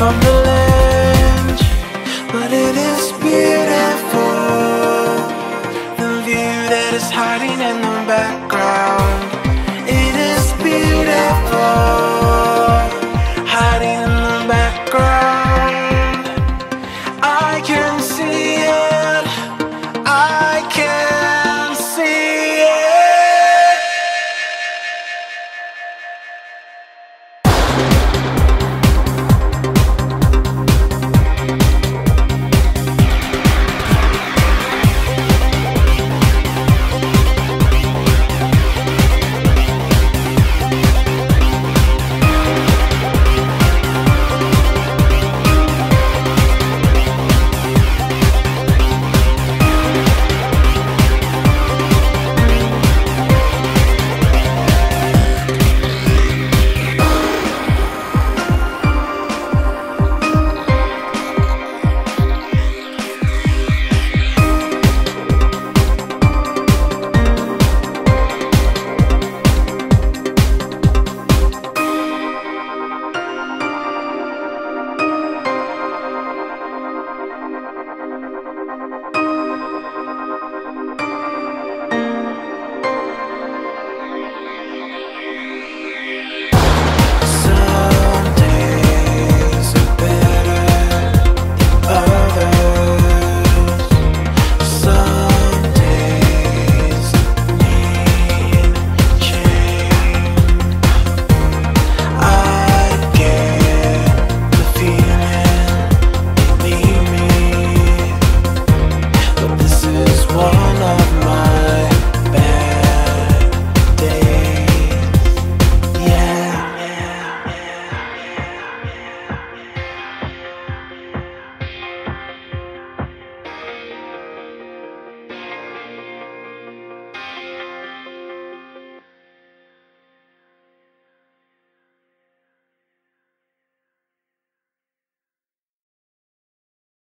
from the land But it is beautiful. The view that is hiding in the background.